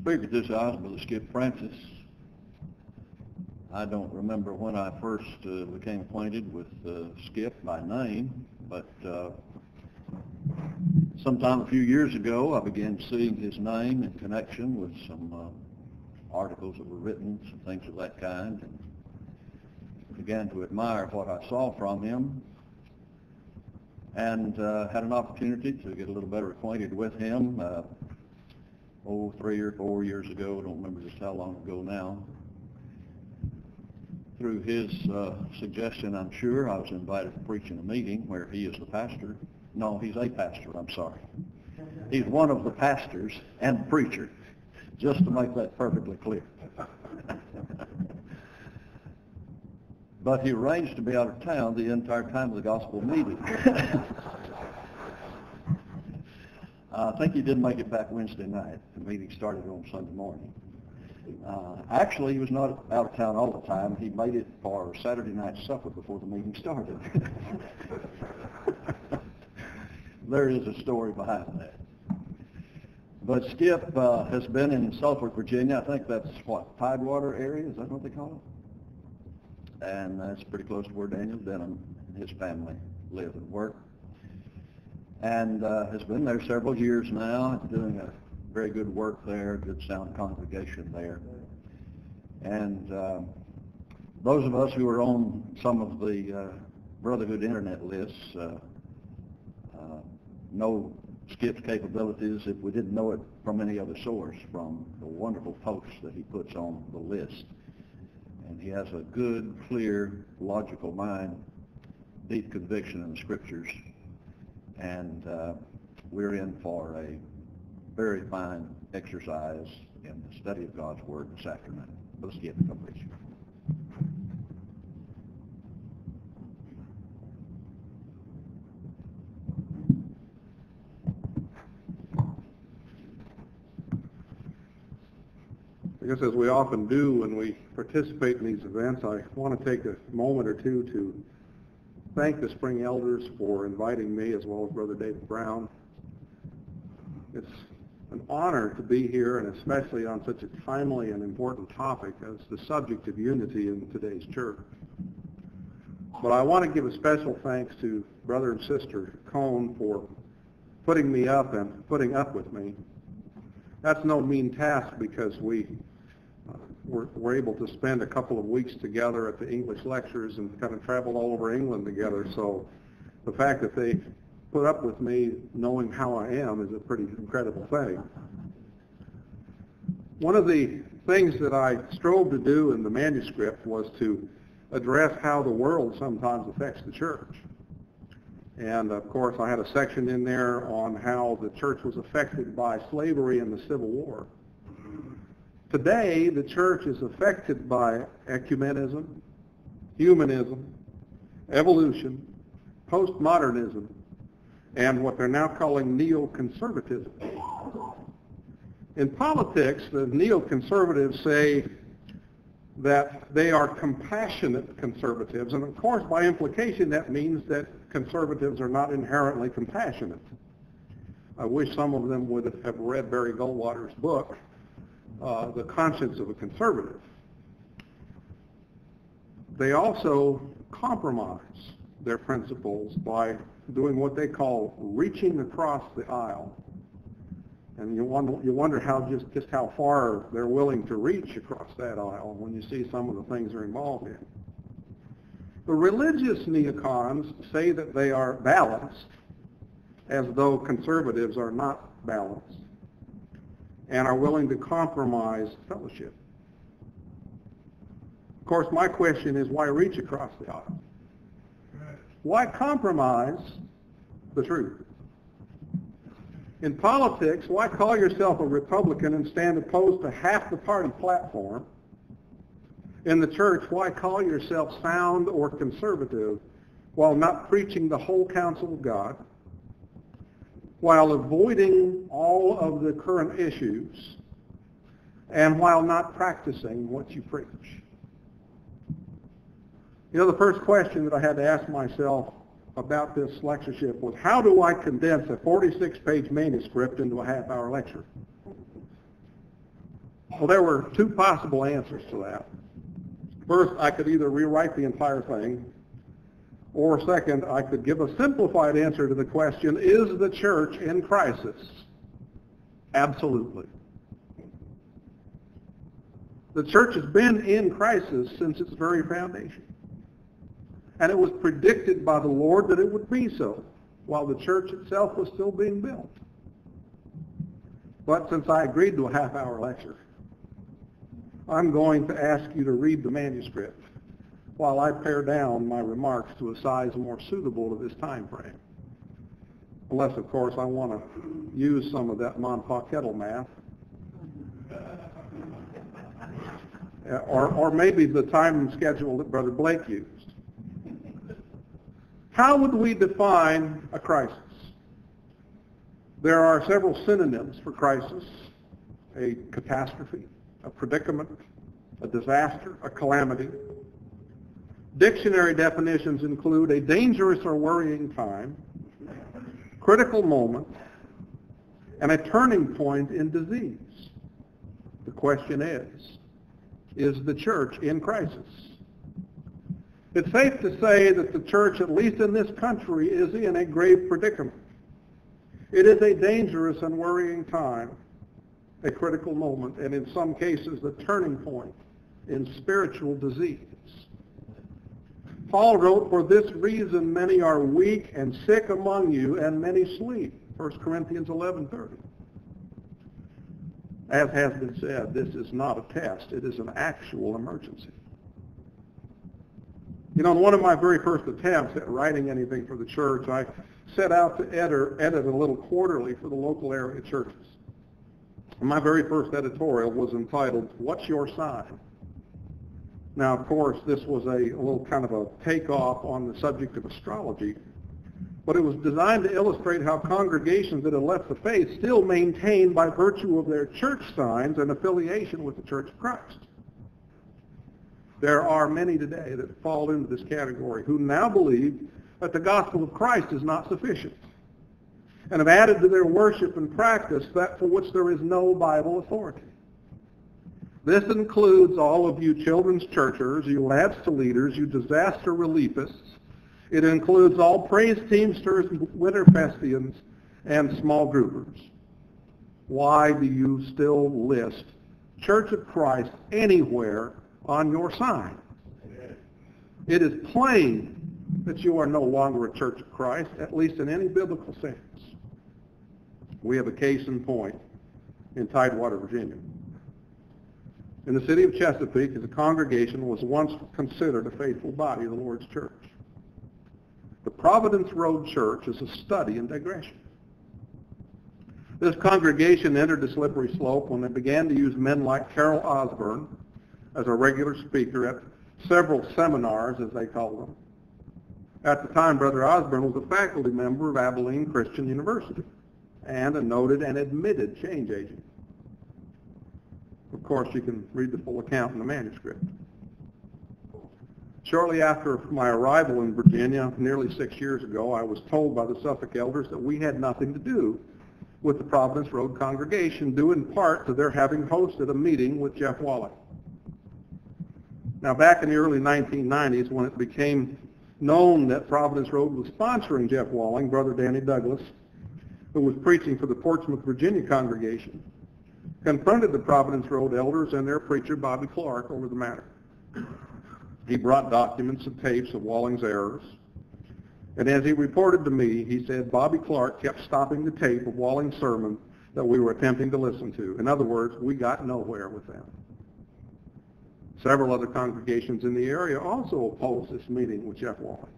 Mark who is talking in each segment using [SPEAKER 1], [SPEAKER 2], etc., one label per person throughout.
[SPEAKER 1] speaker this Brother Skip Francis. I don't remember when I first uh, became acquainted with uh, Skip by name, but uh, sometime a few years ago, I began seeing his name in connection with some uh, articles that were written, some things of that kind, and began to admire what I saw from him, and uh, had an opportunity to get a little better acquainted with him. Oh, three or four years ago, I don't remember just how long ago now. Through his uh, suggestion, I'm sure, I was invited to preach in a meeting where he is the pastor. No, he's a pastor, I'm sorry. He's one of the pastors and preacher, just to make that perfectly clear. but he arranged to be out of town the entire time of the gospel meeting. I think he did make it back Wednesday night. The meeting started on Sunday morning. Uh, actually, he was not out of town all the time. He made it for Saturday night supper before the meeting started. there is a story behind that. But Skip uh, has been in Suffolk, Virginia. I think that's what Tidewater area. Is that what they call it? And that's pretty close to where Daniel Denham and his family live and work. And uh, has been there several years now, doing a very good work there, good sound congregation there. And uh, those of us who are on some of the uh, Brotherhood Internet lists uh, uh, know Skip's capabilities if we didn't know it from any other source, from the wonderful posts that he puts on the list. And he has a good, clear, logical mind, deep conviction in the Scriptures. And uh, we're in for a very fine exercise in the study of God's Word this afternoon. Let's get come preach.
[SPEAKER 2] I guess as we often do when we participate in these events, I want to take a moment or two to thank the Spring Elders for inviting me as well as Brother David Brown. It's an honor to be here and especially on such a timely and important topic as the subject of unity in today's church. But I want to give a special thanks to Brother and Sister Cone for putting me up and putting up with me. That's no mean task because we were, were able to spend a couple of weeks together at the English lectures and kind of traveled all over England together. So the fact that they put up with me knowing how I am is a pretty incredible thing. One of the things that I strove to do in the manuscript was to address how the world sometimes affects the church. And of course I had a section in there on how the church was affected by slavery and the Civil War. Today the church is affected by ecumenism, humanism, evolution, postmodernism, and what they're now calling neoconservatism. In politics, the neoconservatives say that they are compassionate conservatives, and of course, by implication, that means that conservatives are not inherently compassionate. I wish some of them would have read Barry Goldwater's book, uh, The Conscience of a Conservative. They also compromise their principles by doing what they call reaching across the aisle. And you wonder, you wonder how just, just how far they're willing to reach across that aisle when you see some of the things they're involved in. The religious neocons say that they are balanced, as though conservatives are not balanced, and are willing to compromise fellowship. Of course, my question is why reach across the aisle? Why compromise the truth? In politics, why call yourself a Republican and stand opposed to half the party platform? In the church, why call yourself sound or conservative while not preaching the whole counsel of God, while avoiding all of the current issues, and while not practicing what you preach? You know, the first question that I had to ask myself about this lectureship was, how do I condense a 46-page manuscript into a half-hour lecture? Well, there were two possible answers to that. First, I could either rewrite the entire thing, or second, I could give a simplified answer to the question, is the church in crisis? Absolutely. The church has been in crisis since its very foundation. And it was predicted by the Lord that it would be so while the church itself was still being built. But since I agreed to a half-hour lecture, I'm going to ask you to read the manuscript while I pare down my remarks to a size more suitable to this time frame. Unless, of course, I want to use some of that Montauk math. Or, or maybe the time schedule that Brother Blake used. How would we define a crisis? There are several synonyms for crisis. A catastrophe, a predicament, a disaster, a calamity. Dictionary definitions include a dangerous or worrying time, critical moment, and a turning point in disease. The question is, is the church in crisis? It's safe to say that the church, at least in this country, is in a grave predicament. It is a dangerous and worrying time a critical moment, and in some cases the turning point in spiritual disease. Paul wrote, For this reason many are weak and sick among you, and many sleep. 1 Corinthians 11.30. As has been said, this is not a test. It is an actual emergency. You know, in one of my very first attempts at writing anything for the church, I set out to edit, edit a little quarterly for the local area churches. My very first editorial was entitled, What's Your Sign? Now, of course, this was a, a little kind of a takeoff on the subject of astrology, but it was designed to illustrate how congregations that had left the faith still maintain by virtue of their church signs an affiliation with the Church of Christ. There are many today that fall into this category who now believe that the gospel of Christ is not sufficient and have added to their worship and practice that for which there is no Bible authority. This includes all of you children's churchers, you lads to leaders, you disaster reliefists. It includes all praise teamsters, winterfestians, and small groupers. Why do you still list Church of Christ anywhere on your sign? It is plain that you are no longer a Church of Christ, at least in any biblical sense. We have a case in point in Tidewater, Virginia. In the city of Chesapeake, the congregation was once considered a faithful body of the Lord's church. The Providence Road Church is a study in digression. This congregation entered the slippery slope when they began to use men like Carroll Osburn as a regular speaker at several seminars, as they called them. At the time, Brother Osborne was a faculty member of Abilene Christian University and a noted and admitted change agent. Of course, you can read the full account in the manuscript. Shortly after my arrival in Virginia, nearly six years ago, I was told by the Suffolk elders that we had nothing to do with the Providence Road congregation, due in part to their having hosted a meeting with Jeff Walling. Now, back in the early 1990s, when it became known that Providence Road was sponsoring Jeff Walling, Brother Danny Douglas, who was preaching for the Portsmouth, Virginia congregation, confronted the Providence Road elders and their preacher, Bobby Clark, over the matter. He brought documents and tapes of Walling's errors. And as he reported to me, he said Bobby Clark kept stopping the tape of Walling's sermon that we were attempting to listen to. In other words, we got nowhere with them. Several other congregations in the area also opposed this meeting with Jeff Walling.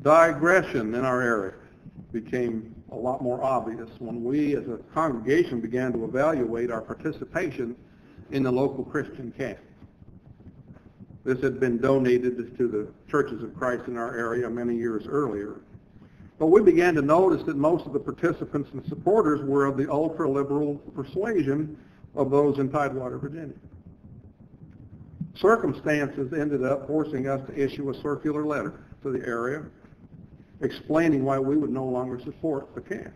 [SPEAKER 2] Digression in our area became a lot more obvious when we as a congregation began to evaluate our participation in the local Christian camp. This had been donated to the Churches of Christ in our area many years earlier. But we began to notice that most of the participants and supporters were of the ultra-liberal persuasion of those in Tidewater, Virginia. Circumstances ended up forcing us to issue a circular letter to the area explaining why we would no longer support the camp.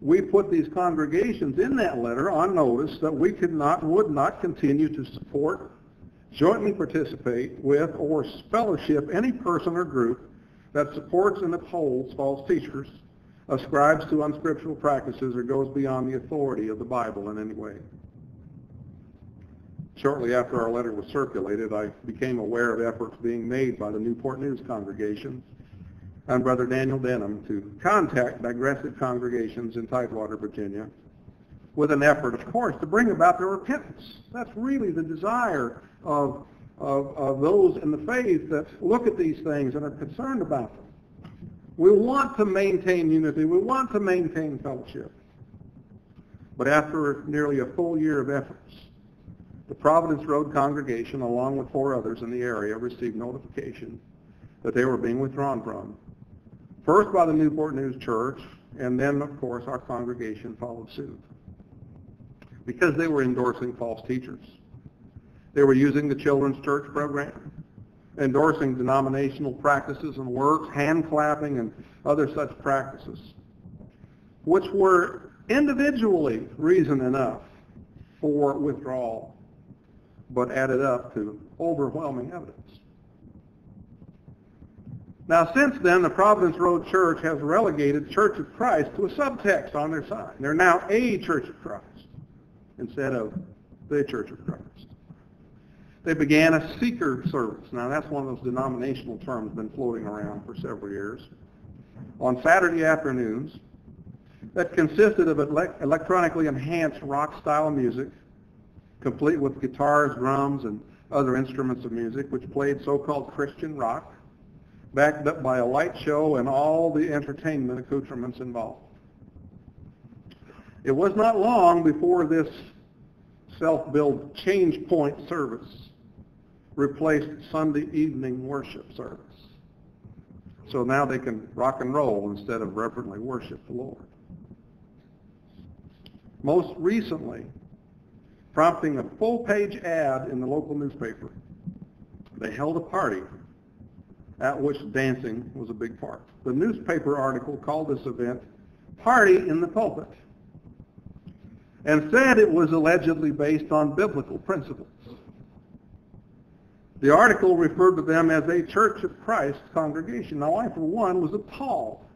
[SPEAKER 2] we put these congregations in that letter on notice that we could not, would not continue to support, jointly participate with, or fellowship any person or group that supports and upholds false teachers, ascribes to unscriptural practices, or goes beyond the authority of the Bible in any way. Shortly after our letter was circulated, I became aware of efforts being made by the Newport News congregation and Brother Daniel Denham to contact digressive congregations in Tidewater, Virginia, with an effort, of course, to bring about their repentance. That's really the desire of, of, of those in the faith that look at these things and are concerned about them. We want to maintain unity. We want to maintain fellowship. But after nearly a full year of efforts, the Providence Road congregation, along with four others in the area, received notification that they were being withdrawn from. First by the Newport News Church, and then, of course, our congregation followed suit. Because they were endorsing false teachers. They were using the children's church program, endorsing denominational practices and works, hand clapping, and other such practices, which were individually reason enough for withdrawal, but added up to overwhelming evidence. Now, since then, the Providence Road Church has relegated Church of Christ to a subtext on their sign. They're now a Church of Christ instead of the Church of Christ. They began a seeker service. Now, that's one of those denominational terms been floating around for several years. On Saturday afternoons, that consisted of electronically enhanced rock-style music, complete with guitars, drums, and other instruments of music, which played so-called Christian rock backed up by a light show and all the entertainment accoutrements involved. It was not long before this self-billed change point service replaced Sunday evening worship service. So now they can rock and roll instead of reverently worship the Lord. Most recently, prompting a full-page ad in the local newspaper, they held a party at which dancing was a big part. The newspaper article called this event Party in the Pulpit and said it was allegedly based on biblical principles. The article referred to them as a Church of Christ congregation. Now, I, for one, was appalled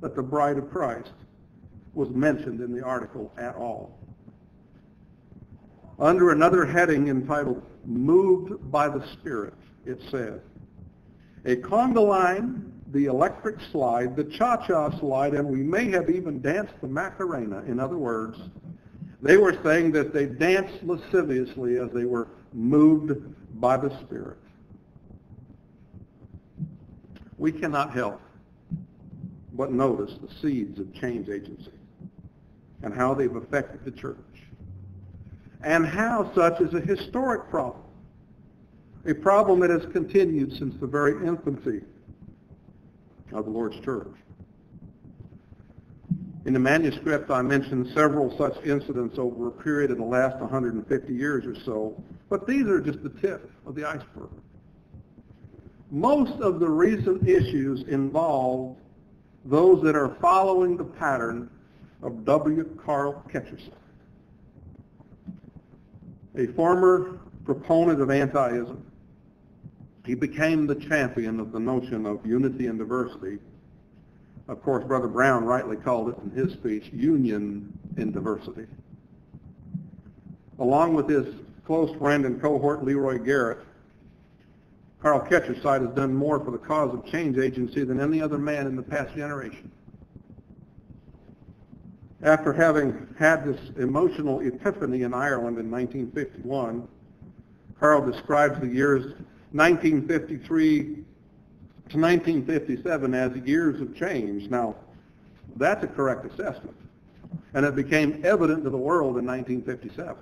[SPEAKER 2] that the Bride of Christ was mentioned in the article at all. Under another heading entitled Moved by the Spirit, it said, a conga line, the electric slide, the cha-cha slide, and we may have even danced the Macarena. In other words, they were saying that they danced lasciviously as they were moved by the Spirit. We cannot help but notice the seeds of change agency and how they've affected the church and how such is a historic problem a problem that has continued since the very infancy of the Lord's church. In the manuscript, I mentioned several such incidents over a period of the last 150 years or so, but these are just the tip of the iceberg. Most of the recent issues involve those that are following the pattern of W. Carl Ketcherside, a former proponent of anti-ism, he became the champion of the notion of unity and diversity. Of course, Brother Brown rightly called it in his speech, union in diversity. Along with his close friend and cohort Leroy Garrett, Carl Ketcherside has done more for the cause of change agency than any other man in the past generation. After having had this emotional epiphany in Ireland in 1951, Carl describes the years 1953 to 1957 as years of change. Now, that's a correct assessment. And it became evident to the world in 1957.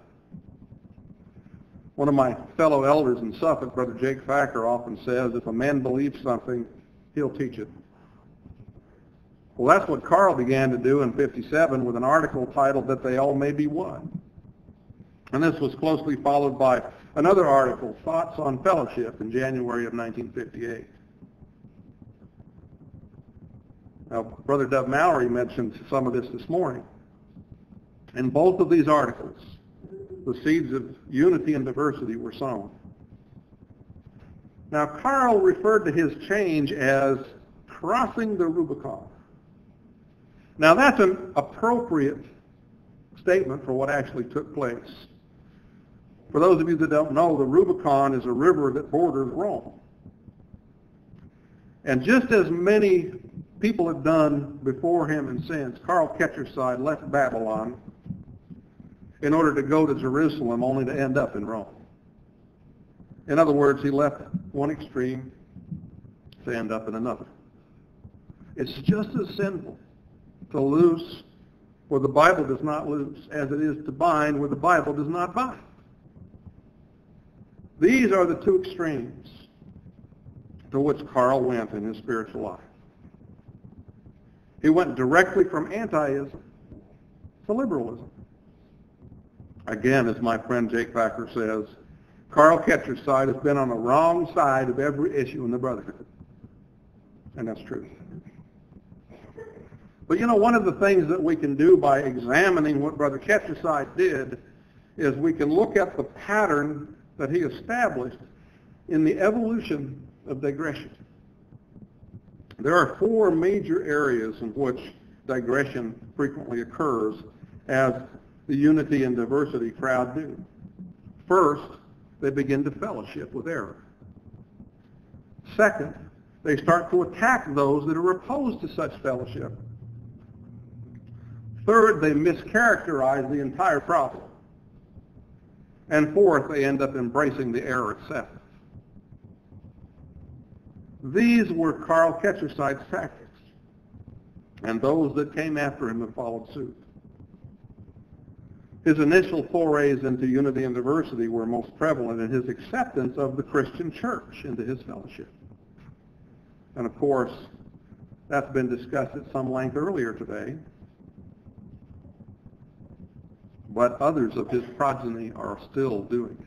[SPEAKER 2] One of my fellow elders in Suffolk, Brother Jake Thacker, often says, if a man believes something, he'll teach it. Well, that's what Carl began to do in 57 with an article titled That They All May Be One. And this was closely followed by another article, Thoughts on Fellowship, in January of 1958. Now, Brother Dub Mallory mentioned some of this this morning. In both of these articles, the seeds of unity and diversity were sown. Now, Carl referred to his change as crossing the Rubicon. Now, that's an appropriate statement for what actually took place. For those of you that don't know, the Rubicon is a river that borders Rome. And just as many people have done before him and since, Carl Ketcherside left Babylon in order to go to Jerusalem only to end up in Rome. In other words, he left one extreme to end up in another. It's just as sinful to loose where the Bible does not loose as it is to bind where the Bible does not bind. These are the two extremes to which Carl went in his spiritual life. He went directly from antiism to liberalism. Again, as my friend Jake Packer says, Carl Ketcherside has been on the wrong side of every issue in the Brotherhood. And that's true. But you know, one of the things that we can do by examining what Brother Ketcherside did is we can look at the pattern that he established in the evolution of digression. There are four major areas in which digression frequently occurs as the unity and diversity crowd do. First, they begin to fellowship with error. Second, they start to attack those that are opposed to such fellowship. Third, they mischaracterize the entire problem. And fourth, they end up embracing the error itself. These were Carl Ketcherside's tactics, and those that came after him have followed suit. His initial forays into unity and diversity were most prevalent in his acceptance of the Christian church into his fellowship. And of course, that's been discussed at some length earlier today. But others of his progeny are still doing it.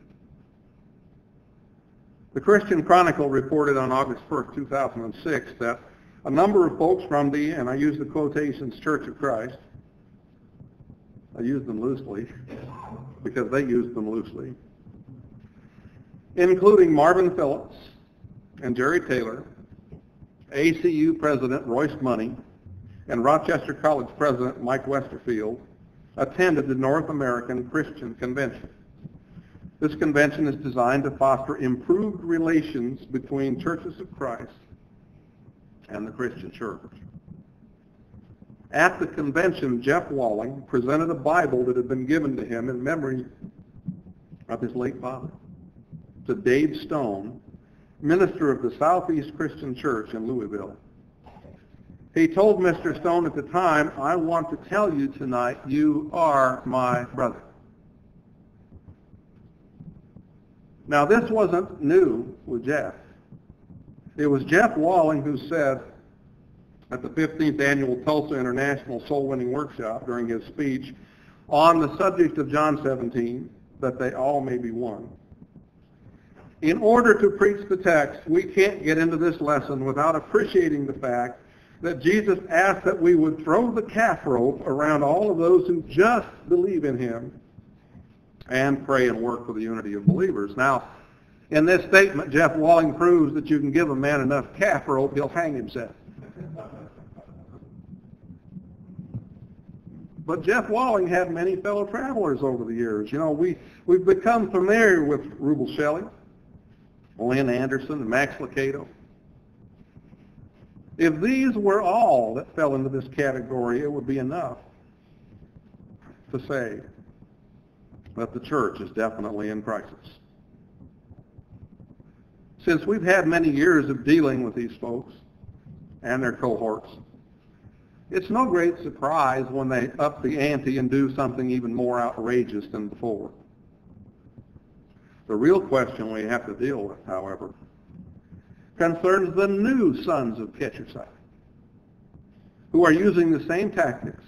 [SPEAKER 2] The Christian Chronicle reported on August 1st, 2006, that a number of folks from the, and I use the quotations, Church of Christ, I use them loosely because they use them loosely, including Marvin Phillips and Jerry Taylor, ACU President Royce Money, and Rochester College President Mike Westerfield attended the North American Christian Convention. This convention is designed to foster improved relations between churches of Christ and the Christian church. At the convention, Jeff Walling presented a Bible that had been given to him in memory of his late father, to Dave Stone, minister of the Southeast Christian Church in Louisville. He told Mr. Stone at the time, I want to tell you tonight, you are my brother. Now, this wasn't new with Jeff. It was Jeff Walling who said, at the 15th annual Tulsa International Soul Winning Workshop during his speech on the subject of John 17, that they all may be one. In order to preach the text, we can't get into this lesson without appreciating the fact that Jesus asked that we would throw the calf rope around all of those who just believe in him and pray and work for the unity of believers. Now, in this statement, Jeff Walling proves that you can give a man enough calf rope, he'll hang himself. But Jeff Walling had many fellow travelers over the years. You know, we, we've become familiar with Rubel Shelley, Lynn Anderson, and Max Lucado. If these were all that fell into this category, it would be enough to say that the church is definitely in crisis. Since we've had many years of dealing with these folks and their cohorts, it's no great surprise when they up the ante and do something even more outrageous than before. The real question we have to deal with, however, concerns the new sons of Ketcherside, who are using the same tactics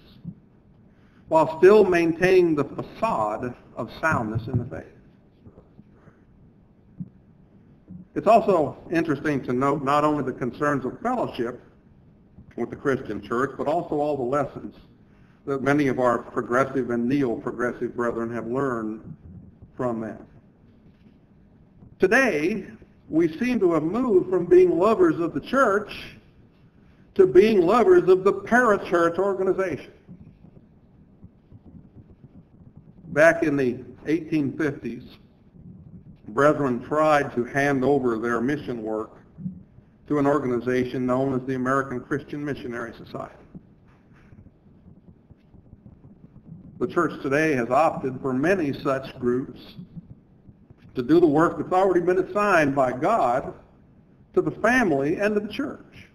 [SPEAKER 2] while still maintaining the facade of soundness in the faith. It's also interesting to note not only the concerns of fellowship with the Christian church, but also all the lessons that many of our progressive and neo-progressive brethren have learned from that. Today, we seem to have moved from being lovers of the church to being lovers of the parachurch organization. Back in the 1850s, brethren tried to hand over their mission work to an organization known as the American Christian Missionary Society. The church today has opted for many such groups to do the work that's already been assigned by God to the family and to the church.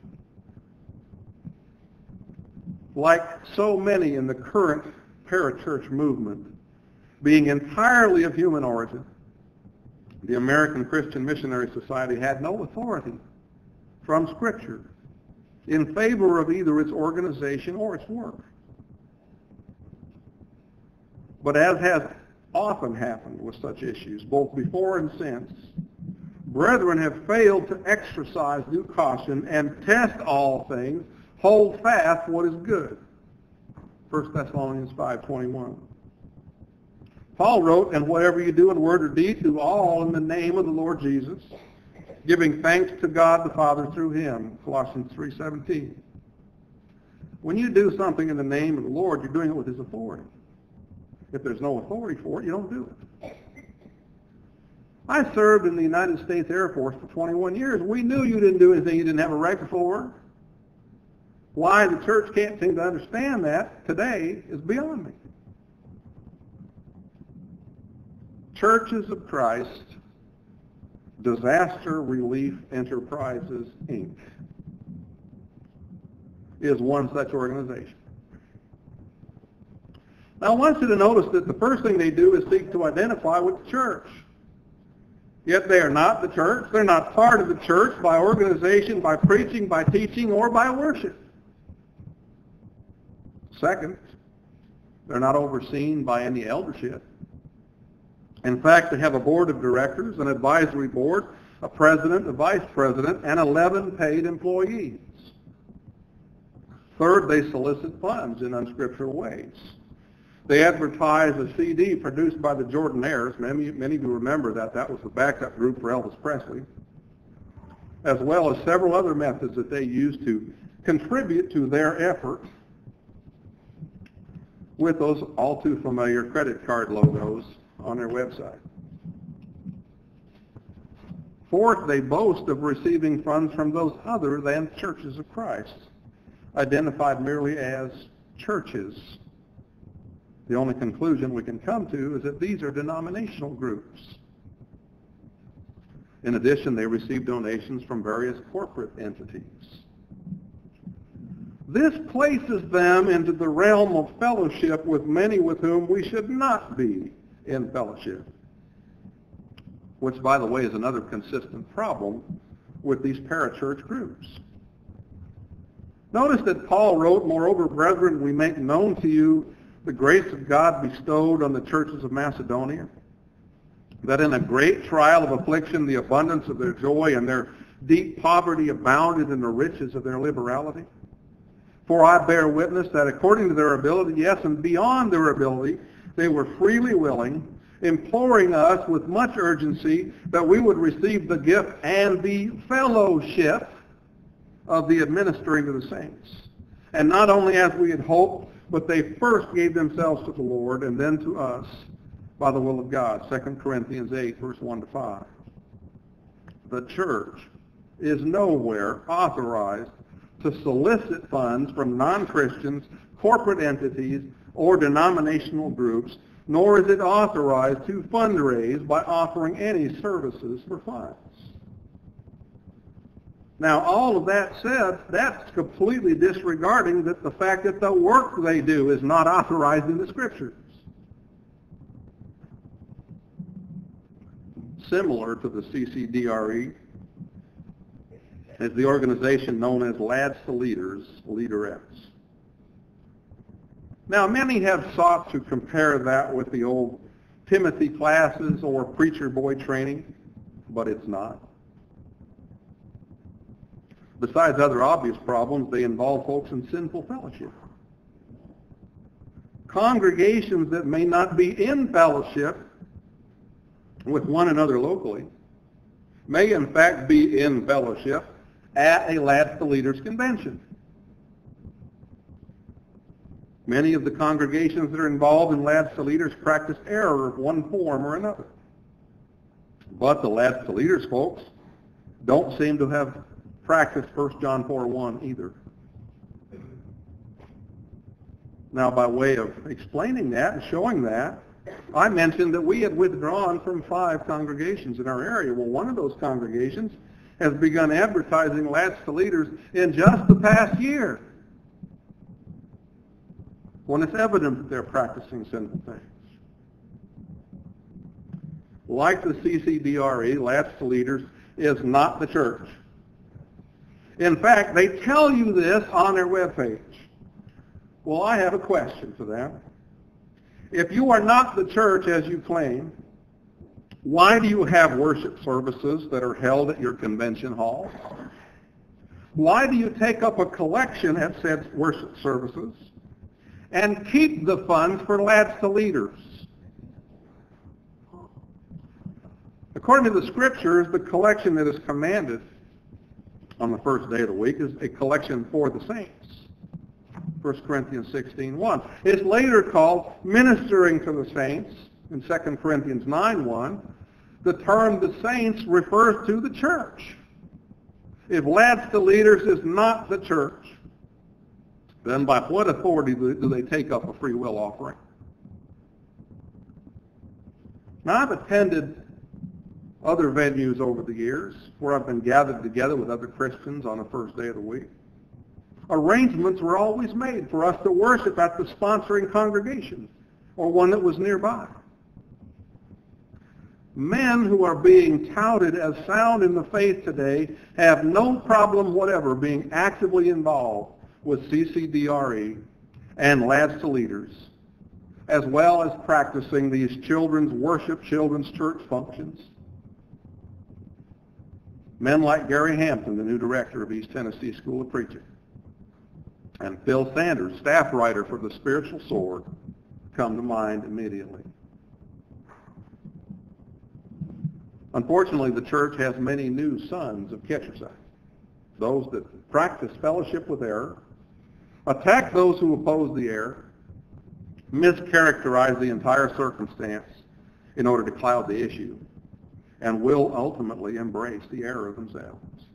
[SPEAKER 2] Like so many in the current parachurch movement, being entirely of human origin, the American Christian Missionary Society had no authority from Scripture in favor of either its organization or its work. But as has often happened with such issues, both before and since, brethren have failed to exercise due caution and test all things, hold fast what is good. 1 Thessalonians 5.21. Paul wrote, And whatever you do in word or deed, do all in the name of the Lord Jesus, giving thanks to God the Father through him. Colossians 3.17. When you do something in the name of the Lord, you're doing it with his authority. If there's no authority for it, you don't do it. I served in the United States Air Force for 21 years. We knew you didn't do anything you didn't have a right for. Why the church can't seem to understand that today is beyond me. Churches of Christ, Disaster Relief Enterprises, Inc., is one such organization. Now I want you to notice that the first thing they do is seek to identify with the church. Yet they are not the church. They're not part of the church by organization, by preaching, by teaching, or by worship. Second, they're not overseen by any eldership. In fact, they have a board of directors, an advisory board, a president, a vice president, and 11 paid employees. Third, they solicit funds in unscriptural ways. They advertised a CD produced by the Jordanaires. Many, many of you remember that. That was the backup group for Elvis Presley. As well as several other methods that they used to contribute to their effort with those all too familiar credit card logos on their website. Fourth, they boast of receiving funds from those other than churches of Christ, identified merely as churches the only conclusion we can come to is that these are denominational groups. In addition, they receive donations from various corporate entities. This places them into the realm of fellowship with many with whom we should not be in fellowship, which, by the way, is another consistent problem with these parachurch groups. Notice that Paul wrote, Moreover, brethren, we make known to you the grace of God bestowed on the churches of Macedonia, that in a great trial of affliction the abundance of their joy and their deep poverty abounded in the riches of their liberality. For I bear witness that according to their ability, yes, and beyond their ability, they were freely willing, imploring us with much urgency that we would receive the gift and the fellowship of the administering of the saints. And not only as we had hoped, but they first gave themselves to the Lord and then to us by the will of God. 2 Corinthians 8, verse 1 to 5. The church is nowhere authorized to solicit funds from non-Christians, corporate entities, or denominational groups, nor is it authorized to fundraise by offering any services for funds. Now, all of that said, that's completely disregarding that the fact that the work they do is not authorized in the Scriptures. Similar to the CCDRE is the organization known as Lads to Leaders, Leaderettes. Now, many have sought to compare that with the old Timothy classes or preacher boy training, but it's not. Besides other obvious problems, they involve folks in sinful fellowship. congregations that may not be in fellowship with one another locally may in fact be in fellowship at a Lads to Leaders convention. Many of the congregations that are involved in Lads to Leaders practice error of one form or another. But the Lads to Leaders folks don't seem to have practiced 1 John 4 1 either. Now, by way of explaining that and showing that, I mentioned that we had withdrawn from five congregations in our area. Well, one of those congregations has begun advertising Lads to Leaders in just the past year when it's evident that they're practicing sinful things. Like the CCDRE, Lads to Leaders is not the church. In fact, they tell you this on their webpage. Well, I have a question for them. If you are not the church as you claim, why do you have worship services that are held at your convention hall? Why do you take up a collection at said worship services and keep the funds for lads to leaders? According to the scriptures, the collection that is commanded on the first day of the week is a collection for the saints. 1 Corinthians 16.1. It's later called ministering to the saints in 2 Corinthians 9.1. The term the saints refers to the church. If lads to leaders is not the church, then by what authority do they take up a free will offering? Now, I've attended other venues over the years where I've been gathered together with other Christians on the first day of the week arrangements were always made for us to worship at the sponsoring congregation or one that was nearby. Men who are being touted as sound in the faith today have no problem whatever being actively involved with CCDRE and Lads to Leaders, as well as practicing these children's worship, children's church functions. Men like Gary Hampton, the new director of East Tennessee School of Preaching, and Phil Sanders, staff writer for The Spiritual Sword, come to mind immediately. Unfortunately, the church has many new sons of Ketcherside, those that practice fellowship with error, attack those who oppose the error, mischaracterize the entire circumstance in order to cloud the issue, and will ultimately embrace the error themselves.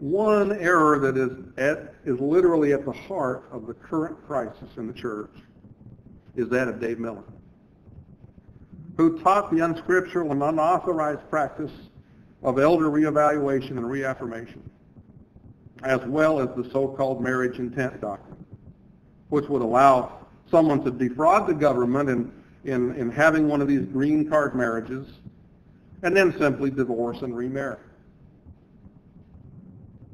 [SPEAKER 2] One error that is, at, is literally at the heart of the current crisis in the church is that of Dave Miller, who taught the unscriptural and unauthorized practice of elder reevaluation and reaffirmation, as well as the so-called marriage intent doctrine, which would allow someone to defraud the government in, in, in having one of these green card marriages and then simply divorce and remarry.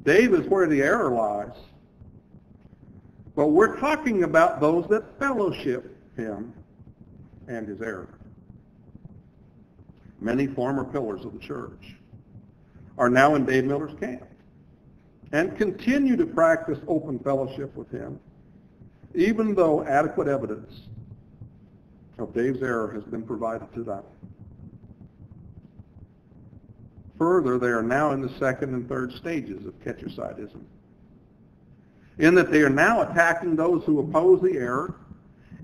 [SPEAKER 2] Dave is where the error lies. But we're talking about those that fellowship him and his error. Many former pillars of the church are now in Dave Miller's camp and continue to practice open fellowship with him, even though adequate evidence of Dave's error has been provided to them. Further, they are now in the second and third stages of Ketchersidism, in that they are now attacking those who oppose the error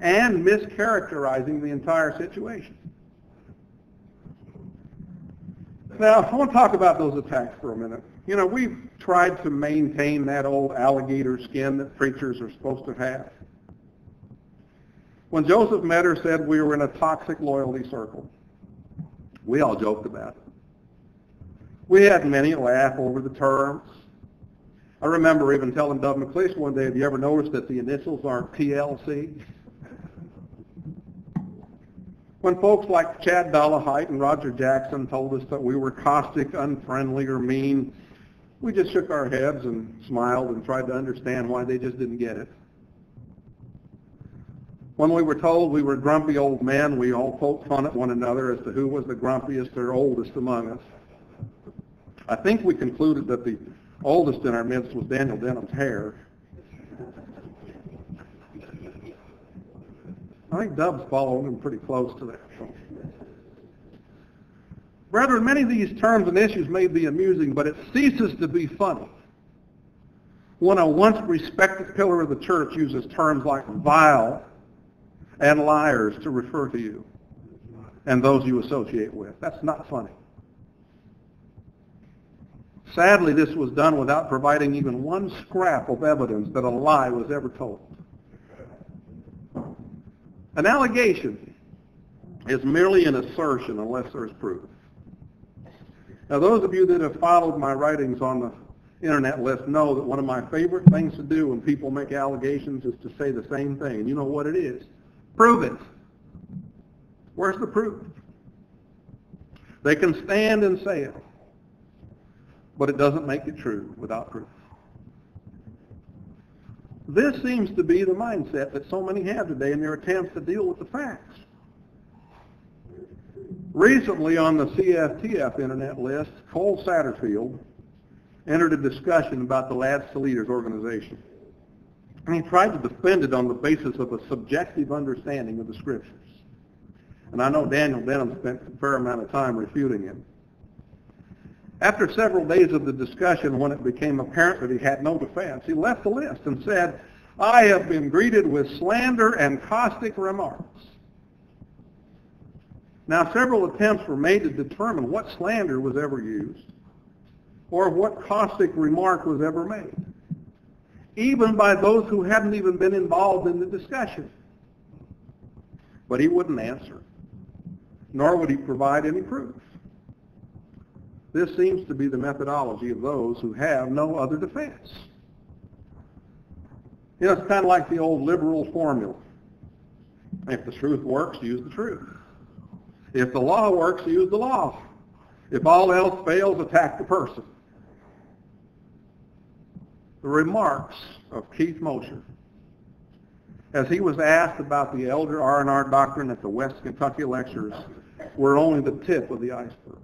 [SPEAKER 2] and mischaracterizing the entire situation. Now, I want to talk about those attacks for a minute. You know, we've tried to maintain that old alligator skin that preachers are supposed to have. When Joseph Metter said we were in a toxic loyalty circle, we all joked about it. We had many laugh over the terms. I remember even telling Dub McClish one day, have you ever noticed that the initials aren't PLC? When folks like Chad Dollahite and Roger Jackson told us that we were caustic, unfriendly, or mean, we just shook our heads and smiled and tried to understand why they just didn't get it. When we were told we were grumpy old men, we all poked fun at one another as to who was the grumpiest or oldest among us. I think we concluded that the oldest in our midst was Daniel Denham's hair. I think Dub's following him pretty close to that. Brethren, many of these terms and issues may be amusing, but it ceases to be funny when a once respected pillar of the church uses terms like vile and liars to refer to you and those you associate with. That's not funny. Sadly, this was done without providing even one scrap of evidence that a lie was ever told. An allegation is merely an assertion unless there's proof. Now, those of you that have followed my writings on the internet list know that one of my favorite things to do when people make allegations is to say the same thing. And you know what it is. Prove it. Where's the proof? They can stand and say it, but it doesn't make it true without proof. This seems to be the mindset that so many have today in their attempts to deal with the facts. Recently on the CFTF internet list, Cole Satterfield entered a discussion about the Lads to Leaders organization. And he tried to defend it on the basis of a subjective understanding of the scriptures. And I know Daniel Denham spent a fair amount of time refuting him. After several days of the discussion, when it became apparent that he had no defense, he left the list and said, I have been greeted with slander and caustic remarks. Now, several attempts were made to determine what slander was ever used or what caustic remark was ever made, even by those who hadn't even been involved in the discussion. But he wouldn't answer, nor would he provide any proof. This seems to be the methodology of those who have no other defense. You know, it's kind of like the old liberal formula. If the truth works, use the truth. If the law works, use the law. If all else fails, attack the person. The remarks of Keith Mosher as he was asked about the elder R&R doctrine at the West Kentucky Lectures were only the tip of the iceberg.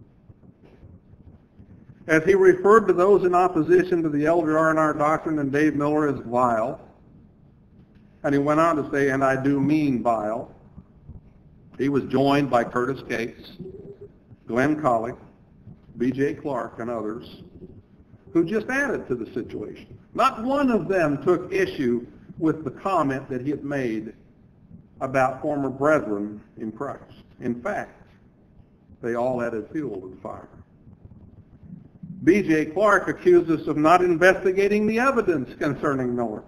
[SPEAKER 2] As he referred to those in opposition to the elder R&R doctrine and Dave Miller as vile, and he went on to say, and I do mean vile, he was joined by Curtis Cates, Glenn Colley, B.J. Clark, and others who just added to the situation. Not one of them took issue with the comment that he had made about former brethren in Christ. In fact, they all added fuel to the fire. B.J. Clark accused us of not investigating the evidence concerning Miller.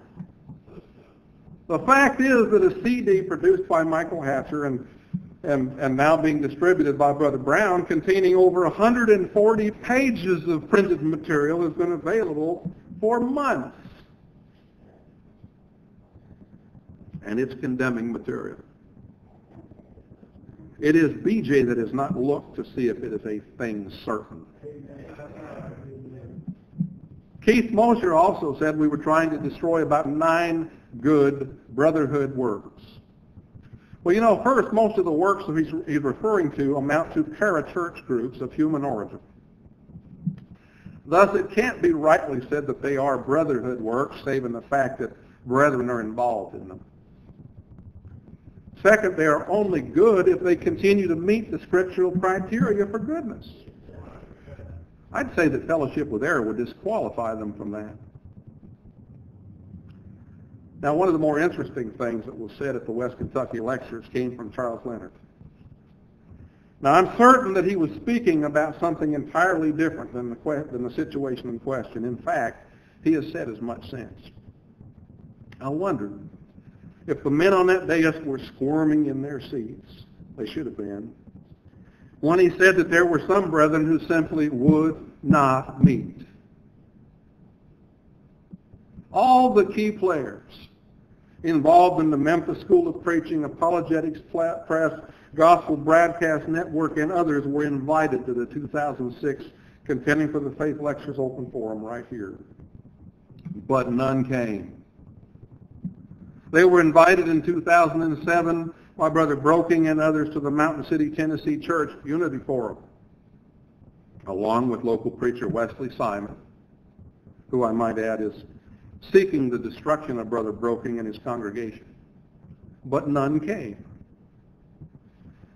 [SPEAKER 2] The fact is that a CD produced by Michael Hatcher and, and, and now being distributed by Brother Brown containing over 140 pages of printed material has been available for months. And it's condemning material. It is BJ that has not looked to see if it is a thing certain. Keith Mosher also said we were trying to destroy about nine good brotherhood works. Well, you know, first, most of the works that he's, he's referring to amount to parachurch groups of human origin. Thus, it can't be rightly said that they are brotherhood works, save in the fact that brethren are involved in them. Second, they are only good if they continue to meet the scriptural criteria for goodness. I'd say that fellowship with error would disqualify them from that. Now, one of the more interesting things that was said at the West Kentucky lectures came from Charles Leonard. Now, I'm certain that he was speaking about something entirely different than the, than the situation in question. In fact, he has said as much since. I wondered if the men on that dais were squirming in their seats. They should have been. When he said that there were some brethren who simply would not meet. All the key players involved in the Memphis School of Preaching, Apologetics Press, Gospel Broadcast Network, and others were invited to the 2006 Contending for the Faith Lectures Open Forum right here. But none came. They were invited in 2007 by Brother Broking and others to the Mountain City, Tennessee Church Unity Forum, along with local preacher Wesley Simon, who I might add is seeking the destruction of Brother Broking and his congregation. But none came.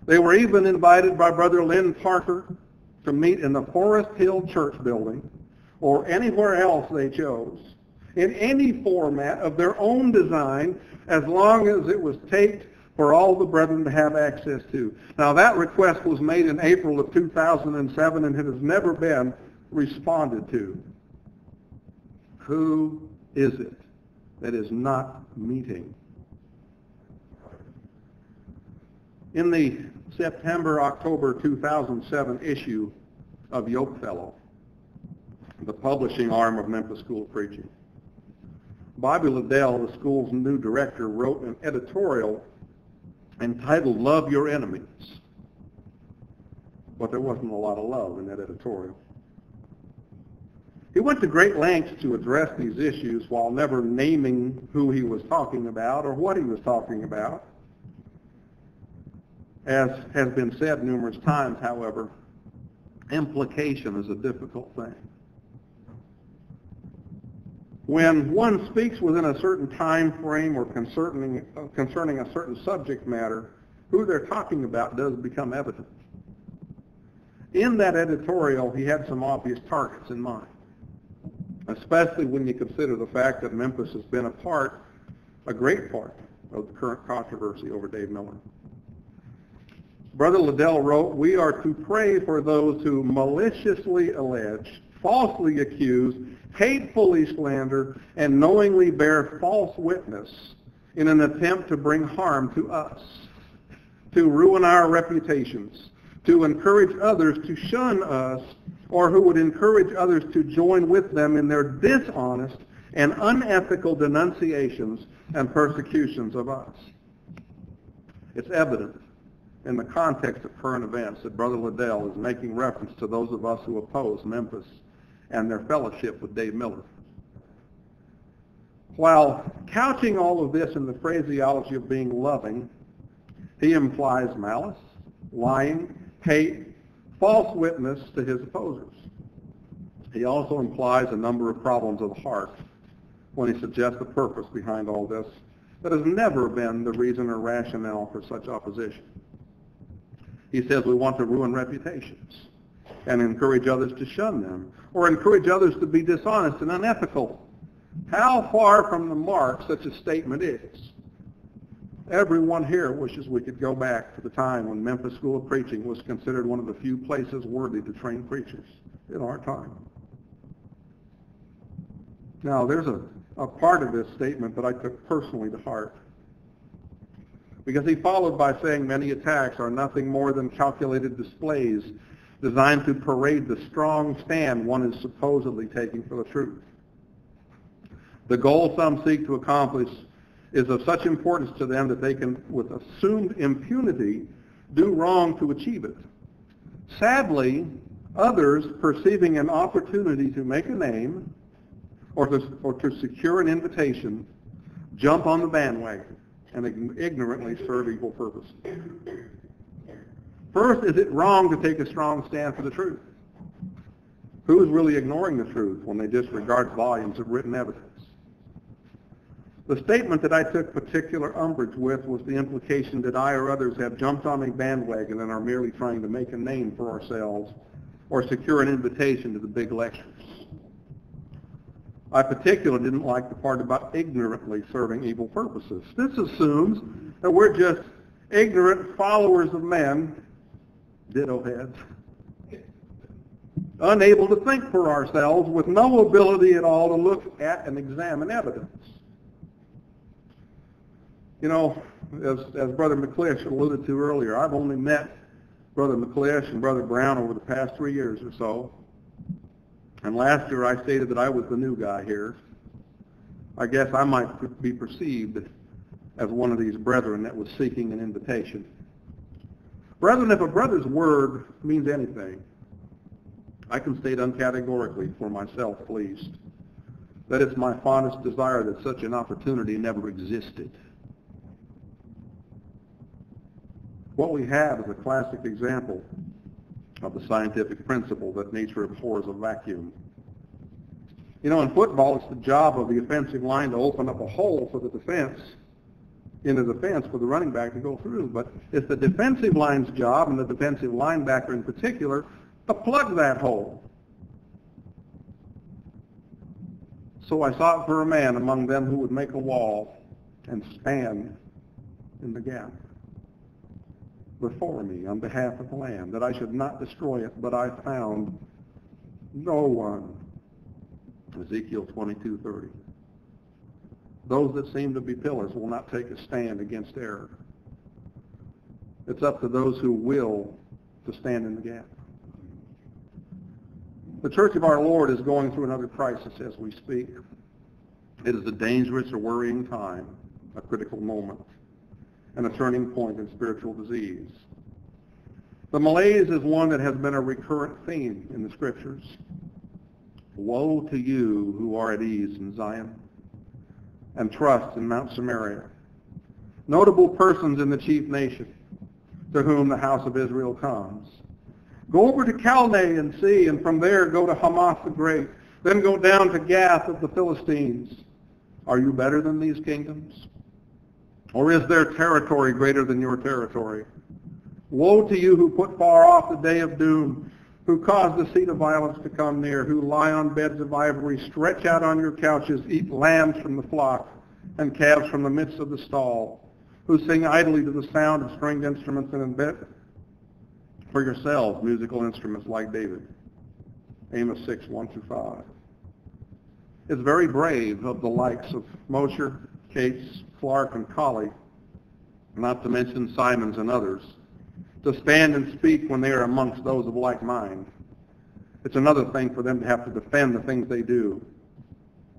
[SPEAKER 2] They were even invited by Brother Lynn Parker to meet in the Forest Hill Church building or anywhere else they chose in any format of their own design as long as it was taped for all the brethren to have access to. Now that request was made in April of 2007 and it has never been responded to. Who is it that is not meeting? In the September-October 2007 issue of Yokefellow, the publishing arm of Memphis School of Preaching, Bobby Liddell, the school's new director, wrote an editorial entitled Love Your Enemies. But there wasn't a lot of love in that editorial. He went to great lengths to address these issues while never naming who he was talking about or what he was talking about. As has been said numerous times, however, implication is a difficult thing. When one speaks within a certain time frame or concerning, concerning a certain subject matter, who they're talking about does become evident. In that editorial, he had some obvious targets in mind, especially when you consider the fact that Memphis has been a part, a great part, of the current controversy over Dave Miller. Brother Liddell wrote, we are to pray for those who maliciously allege, falsely accuse, hatefully slander, and knowingly bear false witness in an attempt to bring harm to us, to ruin our reputations, to encourage others to shun us, or who would encourage others to join with them in their dishonest and unethical denunciations and persecutions of us. It's evident in the context of current events that Brother Liddell is making reference to those of us who oppose Memphis and their fellowship with Dave Miller. While couching all of this in the phraseology of being loving, he implies malice, lying, hate, false witness to his opposers. He also implies a number of problems of the heart when he suggests the purpose behind all this that has never been the reason or rationale for such opposition. He says we want to ruin reputations and encourage others to shun them or encourage others to be dishonest and unethical. How far from the mark such a statement is. Everyone here wishes we could go back to the time when Memphis School of Preaching was considered one of the few places worthy to train preachers in our time. Now, there's a, a part of this statement that I took personally to heart because he followed by saying many attacks are nothing more than calculated displays designed to parade the strong stand one is supposedly taking for the truth. The goal some seek to accomplish is of such importance to them that they can, with assumed impunity, do wrong to achieve it. Sadly, others, perceiving an opportunity to make a name or to, or to secure an invitation, jump on the bandwagon and ignorantly serve evil purposes. First, is it wrong to take a strong stand for the truth? Who is really ignoring the truth when they disregard volumes of written evidence? The statement that I took particular umbrage with was the implication that I or others have jumped on a bandwagon and are merely trying to make a name for ourselves or secure an invitation to the big lectures. I particularly didn't like the part about ignorantly serving evil purposes. This assumes that we're just ignorant followers of men, ditto heads, unable to think for ourselves with no ability at all to look at and examine evidence. You know, as, as Brother McClish alluded to earlier, I've only met Brother McClish and Brother Brown over the past three years or so. And last year I stated that I was the new guy here. I guess I might be perceived as one of these brethren that was seeking an invitation. Brethren, if a brother's word means anything, I can state uncategorically for myself, please, that it's my fondest desire that such an opportunity never existed. What we have is a classic example of the scientific principle that nature abhors a vacuum. You know, in football, it's the job of the offensive line to open up a hole for the defense in the defense for the running back to go through. But it's the defensive line's job, and the defensive linebacker in particular, to plug that hole. So I sought for a man among them who would make a wall and stand in the gap before me on behalf of the land, that I should not destroy it, but I found no one. Ezekiel 22:30. Those that seem to be pillars will not take a stand against error. It's up to those who will to stand in the gap. The Church of our Lord is going through another crisis as we speak. It is a dangerous or worrying time, a critical moment, and a turning point in spiritual disease. The malaise is one that has been a recurrent theme in the Scriptures. Woe to you who are at ease in Zion and trust in Mount Samaria. Notable persons in the chief nation to whom the house of Israel comes. Go over to Calneh and see, and from there go to Hamath the Great. Then go down to Gath of the Philistines. Are you better than these kingdoms? Or is their territory greater than your territory? Woe to you who put far off the day of doom, who cause the seat of violence to come near, who lie on beds of ivory, stretch out on your couches, eat lambs from the flock and calves from the midst of the stall, who sing idly to the sound of stringed instruments and invent for yourselves musical instruments like David. Amos 6, 1 through 5. It's very brave of the likes of Mosher, Cates, Clark, and Colley, not to mention Simons and others, to stand and speak when they are amongst those of like mind. It's another thing for them to have to defend the things they do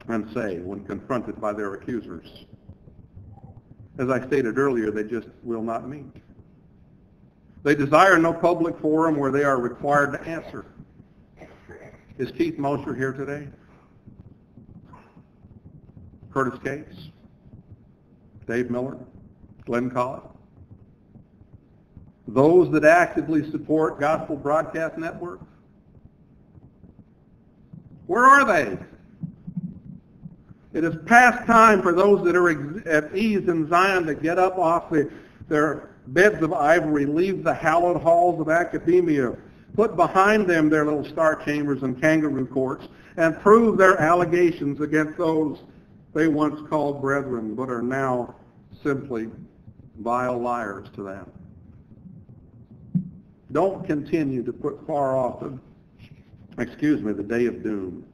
[SPEAKER 2] and say when confronted by their accusers. As I stated earlier, they just will not meet. They desire no public forum where they are required to answer. Is Keith Mosher here today? Curtis Cates? Dave Miller? Glenn Colley? Those that actively support Gospel Broadcast networks. Where are they? It is past time for those that are at ease in Zion to get up off the, their beds of ivory, leave the hallowed halls of academia, put behind them their little star chambers and kangaroo courts, and prove their allegations against those they once called brethren, but are now simply vile liars to them. Don't continue to put far off, the, excuse me, the day of doom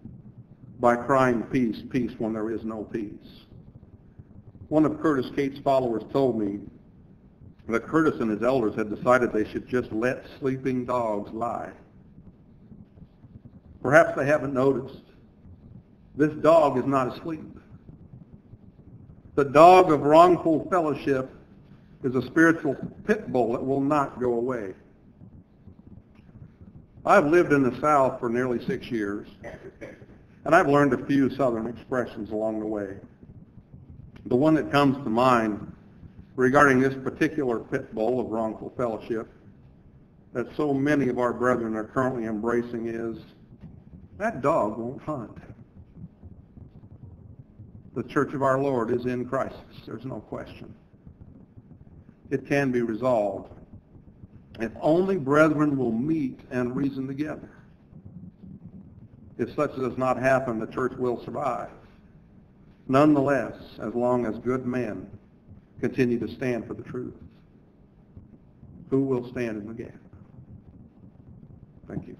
[SPEAKER 2] by crying peace, peace when there is no peace. One of Curtis Cates' followers told me that Curtis and his elders had decided they should just let sleeping dogs lie. Perhaps they haven't noticed. This dog is not asleep. The dog of wrongful fellowship is a spiritual pit bull that will not go away. I've lived in the South for nearly six years, and I've learned a few Southern expressions along the way. The one that comes to mind regarding this particular pit bull of wrongful fellowship that so many of our brethren are currently embracing is, that dog won't hunt. The church of our Lord is in crisis. There's no question. It can be resolved if only brethren will meet and reason together. If such does not happen, the church will survive. Nonetheless, as long as good men continue to stand for the truth, who will stand in the gap? Thank you.